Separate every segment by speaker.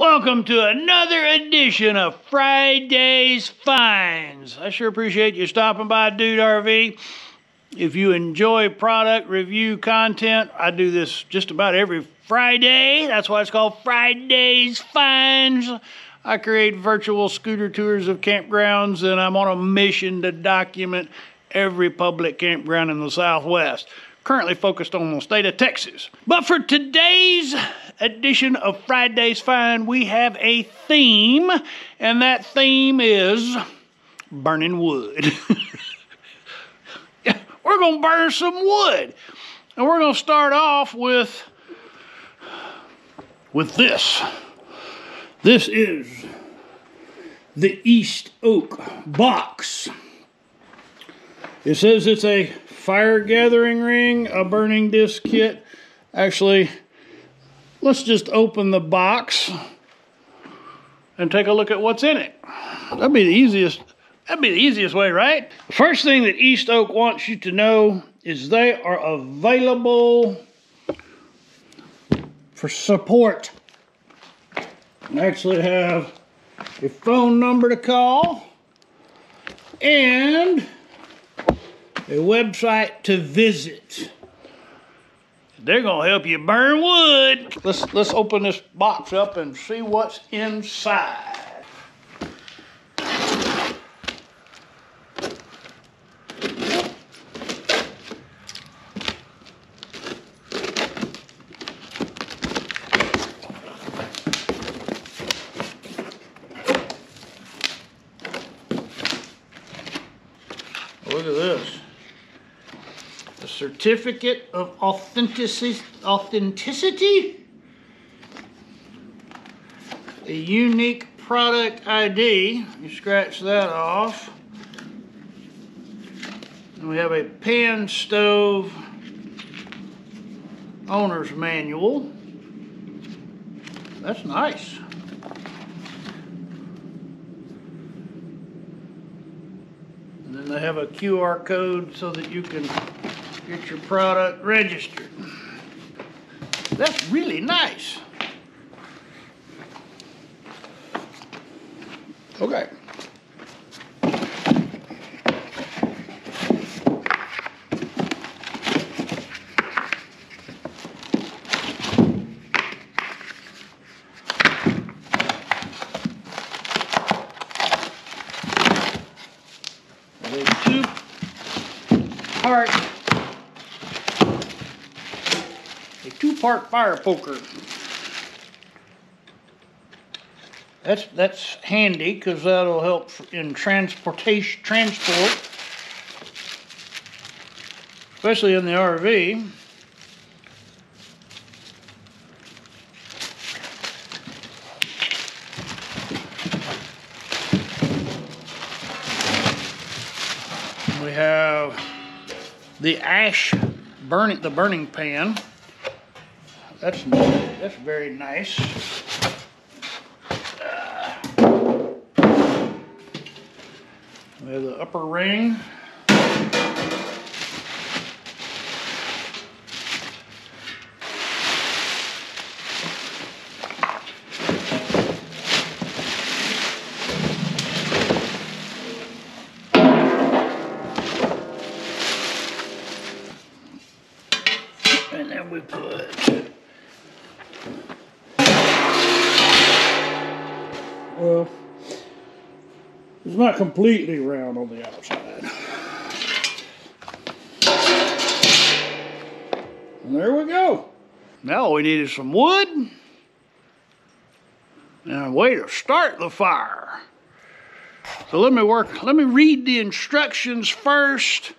Speaker 1: Welcome to another edition of Friday's Finds. I sure appreciate you stopping by Dude RV. If you enjoy product review content, I do this just about every Friday. That's why it's called Friday's Finds. I create virtual scooter tours of campgrounds, and I'm on a mission to document every public campground in the Southwest. Currently focused on the state of Texas. But for today's edition of Friday's Find, we have a theme, and that theme is burning wood. we're going to burn some wood. And we're going to start off with with this. This is the East Oak box. It says it's a fire gathering ring, a burning disc kit. Actually, let's just open the box and take a look at what's in it. That'd be the easiest. That'd be the easiest way, right? First thing that East Oak wants you to know is they are available for support. I actually have a phone number to call and a website to visit. They're gonna help you burn wood. Let's let's open this box up and see what's inside. Look at this. A certificate of authenticity, authenticity? A unique product ID. You scratch that off. And we have a pan stove owner's manual. That's nice. And then they have a QR code so that you can get your product registered. That's really nice. Okay. Two part a two part fire poker. That's that's handy because that'll help in transportation transport, especially in the RV. We have the ash burning the burning pan. That's that's very nice. Uh, we have the upper ring. Not completely round on the outside. And there we go. Now all we need is some wood and a way to start the fire. So let me work, let me read the instructions first,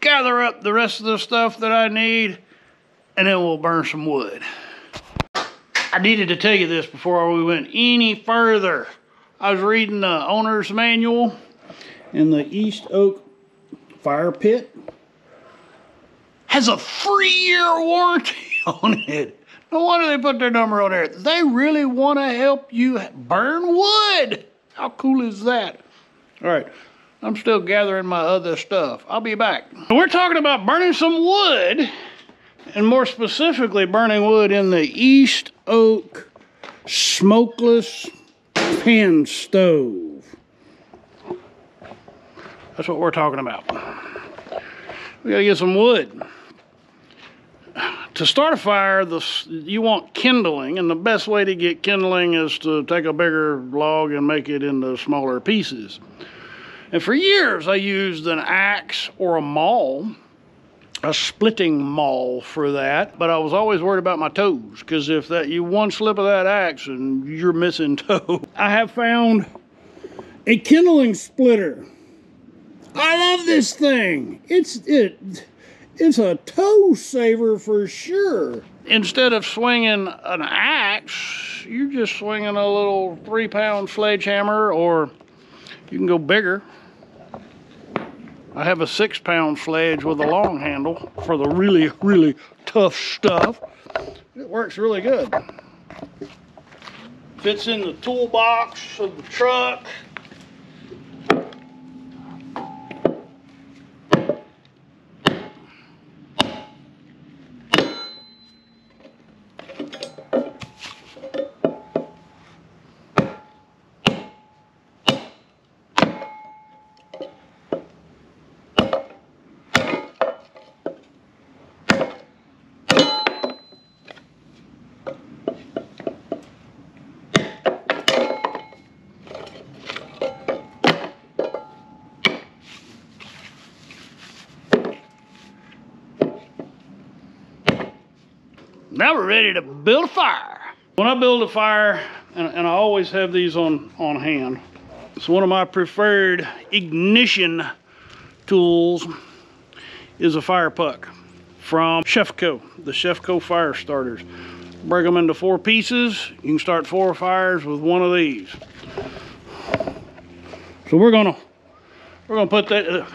Speaker 1: gather up the rest of the stuff that I need, and then we'll burn some wood. I needed to tell you this before we went any further. I was reading the owner's manual and the East Oak fire pit has a three year warranty on it. No wonder they put their number on there. They really want to help you burn wood. How cool is that? All right, I'm still gathering my other stuff. I'll be back. We're talking about burning some wood, and more specifically, burning wood in the East Oak smokeless pan stove. That's what we're talking about. We gotta get some wood. To start a fire, the, you want kindling, and the best way to get kindling is to take a bigger log and make it into smaller pieces. And for years, I used an axe or a maul, a splitting maul for that. But I was always worried about my toes because if that you one slip of that axe and you're missing toe. I have found a kindling splitter. I love this thing. It's it. It's a toe saver for sure. Instead of swinging an axe, you're just swinging a little three pound sledgehammer or you can go bigger I have a six pound sledge with a long handle for the really, really tough stuff. It works really good. Fits in the toolbox of the truck. Now we're ready to build a fire. When I build a fire, and, and I always have these on, on hand, it's one of my preferred ignition tools is a fire puck from Chefco, the Chefco fire starters. Break them into four pieces. You can start four fires with one of these. So we're gonna we're gonna put that,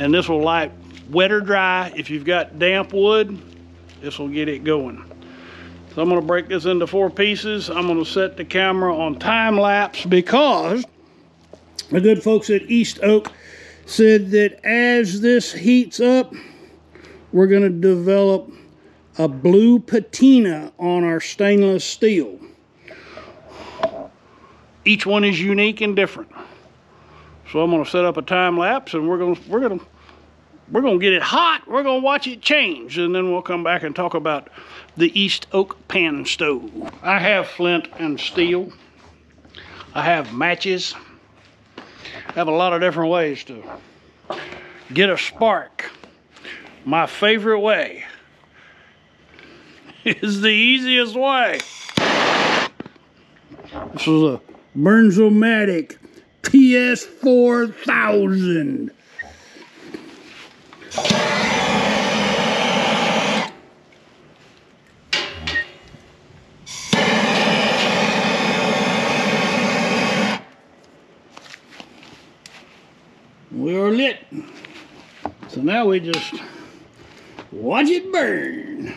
Speaker 1: and this will light wet or dry. If you've got damp wood, this will get it going. So I'm gonna break this into four pieces. I'm gonna set the camera on time lapse because the good folks at East Oak said that as this heats up, we're gonna develop a blue patina on our stainless steel. Each one is unique and different. So I'm gonna set up a time lapse and we're gonna we're gonna we're going to get it hot. We're going to watch it change. And then we'll come back and talk about the East Oak Pan Stove. I have flint and steel. I have matches. I have a lot of different ways to get a spark. My favorite way is the easiest way. This is a Bernzomatic PS4000. We just watch it burn.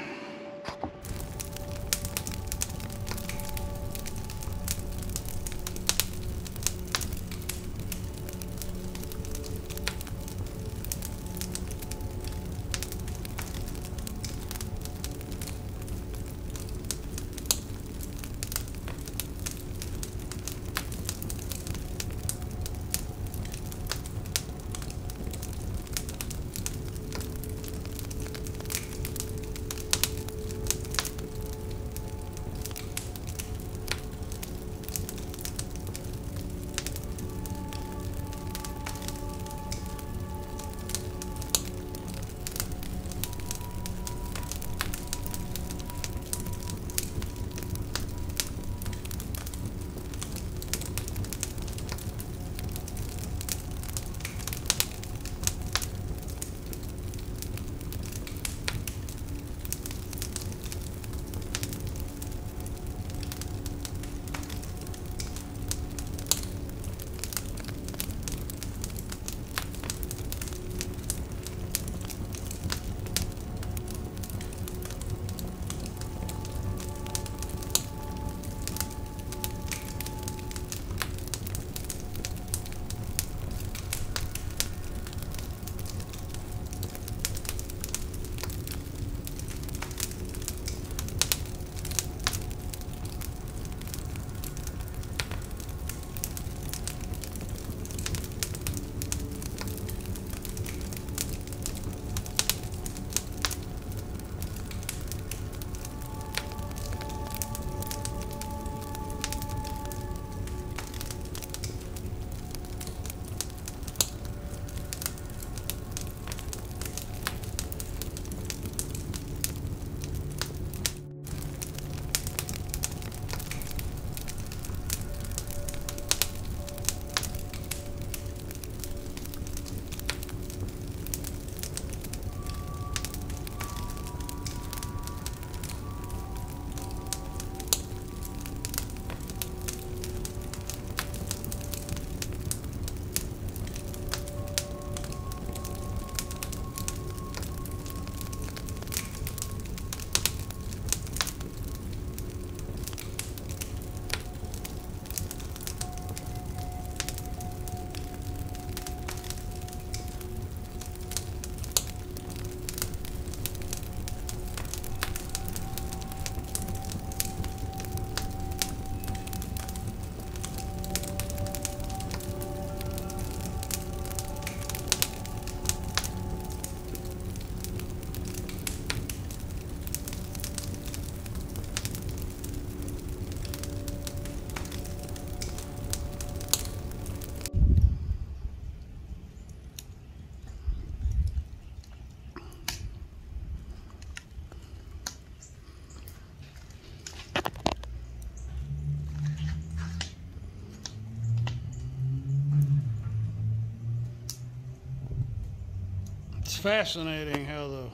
Speaker 1: Fascinating how the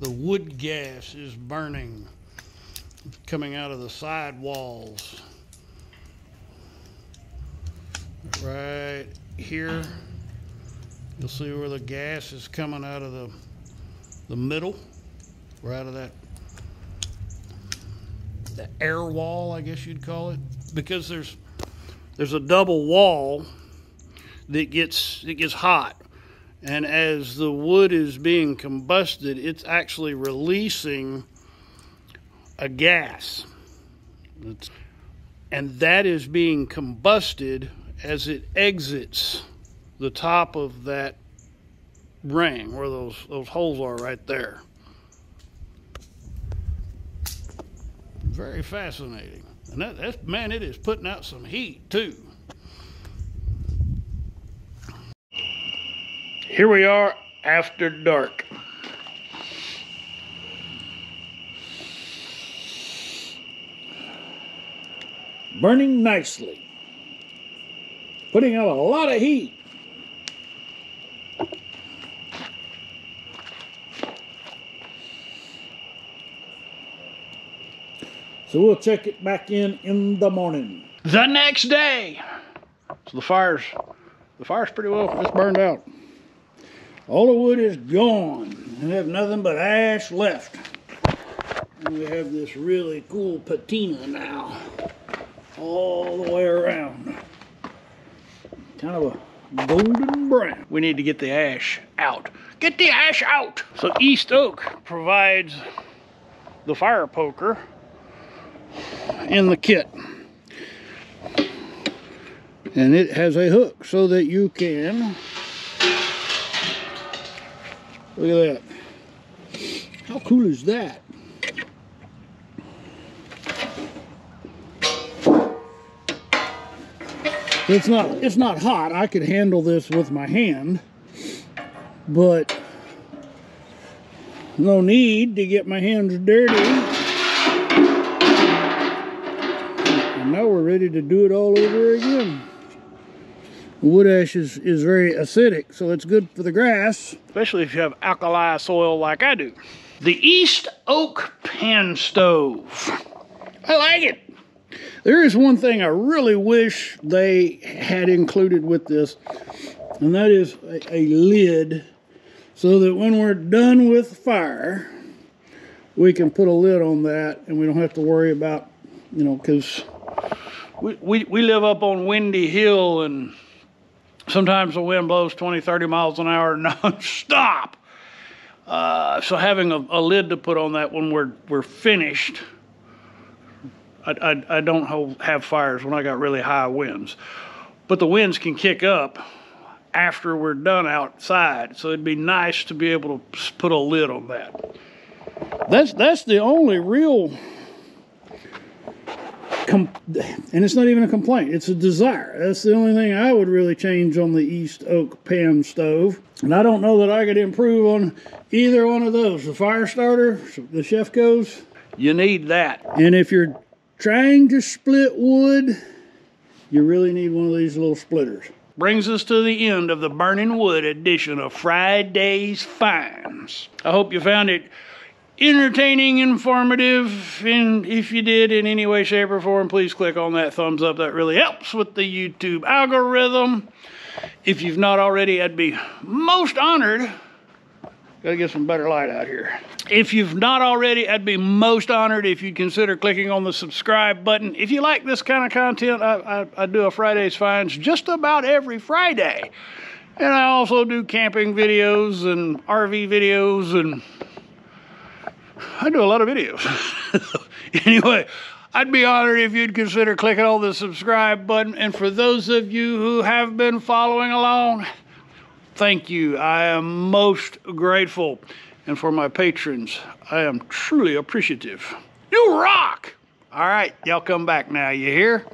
Speaker 1: the wood gas is burning coming out of the side walls. Right here, you'll see where the gas is coming out of the the middle, right out of that the air wall, I guess you'd call it, because there's there's a double wall that gets it gets hot and as the wood is being combusted it's actually releasing a gas. It's, and that is being combusted as it exits the top of that ring where those those holes are right there. Very fascinating. And that, that's man it is putting out some heat too here we are after dark. Burning nicely. Putting out a lot of heat. So we'll check it back in in the morning. The next day. So the fire's the fire's pretty well just burned out. All the wood is gone. We have nothing but ash left. And we have this really cool patina now. All the way around. Kind of a golden brown. We need to get the ash out. Get the ash out! So East Oak provides the fire poker in the kit. And it has a hook so that you can Look at that. How cool is that? It's not it's not hot. I could handle this with my hand. But no need to get my hands dirty. And now we're ready to do it all over again. Wood ash is, is very acidic, so it's good for the grass. Especially if you have alkali soil like I do. The East Oak Pan Stove. I like it. There is one thing I really wish they had included with this, and that is a, a lid so that when we're done with fire, we can put a lid on that and we don't have to worry about, you know, because we, we, we live up on Windy Hill and Sometimes the wind blows 20, 30 miles an hour non-stop. Uh, so having a, a, lid to put on that when we're we're finished, I, I, I don't have fires when I got really high winds, but the winds can kick up after we're done outside. So it'd be nice to be able to put a lid on that. That's that's the only real and it's not even a complaint, it's a desire. That's the only thing I would really change on the East Oak pan stove. And I don't know that I could improve on either one of those. The fire starter, the Chefco's. You need that. And if you're trying to split wood, you really need one of these little splitters. Brings us to the end of the Burning Wood edition of Friday's Finds. I hope you found it entertaining, informative, and if you did in any way, shape, or form, please click on that thumbs up. That really helps with the YouTube algorithm. If you've not already, I'd be most honored. Gotta get some better light out here. If you've not already, I'd be most honored if you'd consider clicking on the subscribe button. If you like this kind of content, I, I, I do a Friday's Finds just about every Friday. And I also do camping videos and RV videos and I do a lot of videos. anyway, I'd be honored if you'd consider clicking on the subscribe button. And for those of you who have been following along, thank you. I am most grateful. And for my patrons, I am truly appreciative. You rock! All right, y'all come back now, you hear?